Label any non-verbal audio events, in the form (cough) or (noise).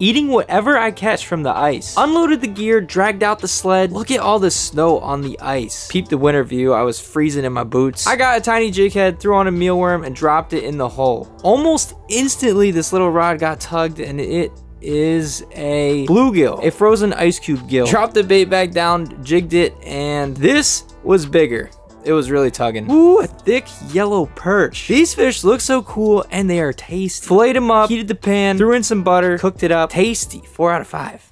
eating whatever I catch from the ice. Unloaded the gear, dragged out the sled. Look at all the snow on the ice. Peep the winter view. I was freezing in my boots. I got a tiny jig head, threw on a mealworm, and dropped it in the hole. Almost instantly, this little rod got tugged and it is a bluegill, a frozen ice cube gill. (laughs) Dropped the bait back down, jigged it, and this was bigger. It was really tugging. Ooh, a thick yellow perch. These fish look so cool and they are tasty. Filleted them up, heated the pan, threw in some butter, cooked it up. Tasty, four out of five.